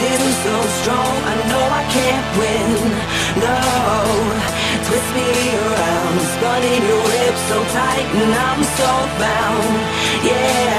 feeling so strong. I know I can't win, no. Twist me around, spun in your hips so tight And I'm so bound, yeah.